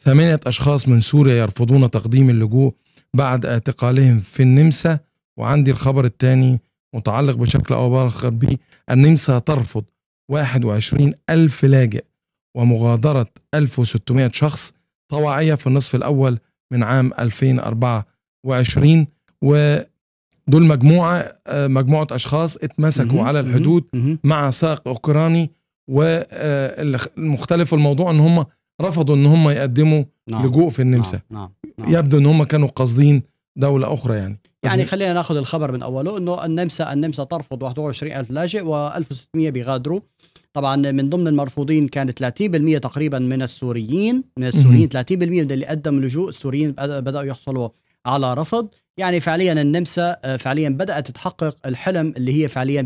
ثمانية أشخاص من سوريا يرفضون تقديم اللجوء بعد اعتقالهم في النمسا. وعندي الخبر الثاني متعلق بشكل أو بآخر به النمسا ترفض 21 ألف لاجئ ومغادرة 1600 شخص طواعية في النصف الأول من عام 2024 ودول مجموعة مجموعة أشخاص اتمسكوا على الحدود مع سائق أوكراني. والمختلف الموضوع إن هم رفضوا إن هم يقدموا نعم. لجوء في النمسا نعم. نعم. نعم. يبدو إن هم كانوا قاصدين دولة أخرى يعني يعني خلينا ناخذ الخبر من أوله أنه النمسا النمسا ترفض 21 ألف لاجئ و1600 بيغادروا طبعا من ضمن المرفوضين كان 30% تقريبا من السوريين من السوريين 30% من اللي قدموا لجوء السوريين بدأوا يحصلوا على رفض يعني فعليا النمسا آه، فعليا بدأت تحقق الحلم اللي هي فعليا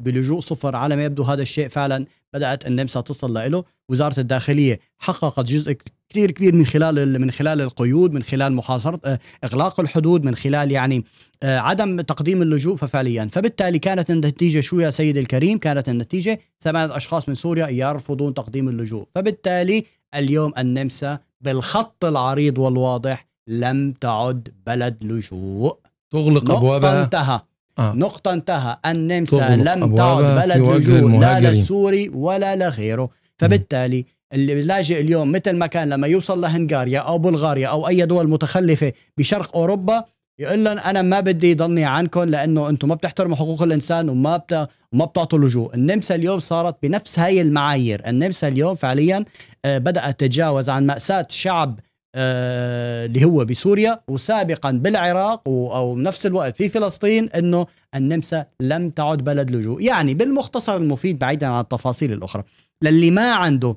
بلجوء صفر على ما يبدو. هذا الشيء فعلا بدأت النمسا تصل له. وزارة الداخلية حققت جزء كثير كبير من خلال من خلال القيود من خلال محاصرة آه، إغلاق الحدود من خلال يعني آه، عدم تقديم اللجوء ففعليا. فبالتالي كانت النتيجة شو يا سيدي الكريم كانت النتيجة ثمانية أشخاص من سوريا يرفضون تقديم اللجوء. فبالتالي اليوم النمسا بالخط العريض والواضح لم تعد بلد لجوء. تغلق أبوابها. انتهى. آه. نقطة انتهى. النمسا لم تعد بلد لجوء. لا للسوري ولا لغيره. فبالتالي اللاجئ اليوم مثل ما كان لما يوصل لهنغاريا أو بلغاريا أو أي دول متخلفة بشرق أوروبا يقول لهم أنا ما بدي ضلني عنكم لأنه أنتم ما بتحترموا حقوق الإنسان وما بت... وما بتعطوا لجوء، النمسا اليوم صارت بنفس هاي المعايير، النمسا اليوم فعليا آه، بدأت تتجاوز عن مأساة شعب اللي هو بسوريا وسابقا بالعراق أو نفس الوقت في فلسطين إنه النمسا لم تعد بلد لجوء. يعني بالمختصر المفيد بعيدا عن التفاصيل الأخرى للي ما عنده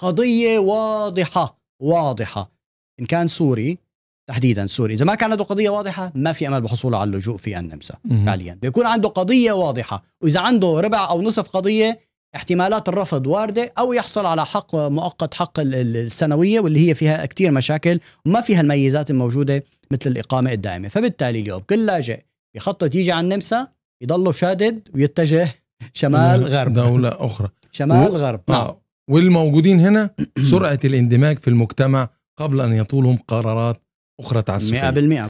قضية واضحة واضحة. إن كان سوري تحديدا سوري. إذا ما كان عنده قضية واضحة ما في أمل بحصوله على اللجوء في النمسا فعليا بيكون عنده قضية واضحة. وإذا عنده ربع أو نصف قضية احتمالات الرفض واردة أو يحصل على حق مؤقت حق الثانوية واللي هي فيها كتير مشاكل وما فيها الميزات الموجودة مثل الإقامة الدائمة. فبالتالي اليوم كل لاجئ يخطط يجي على النمسا يضله شادد ويتجه شمال غرب. دولة أخرى. شمال و... غرب. نعم. آه. والموجودين هنا سرعة الاندماج في المجتمع قبل أن يطولهم قرارات أخرى تعسفية. 100%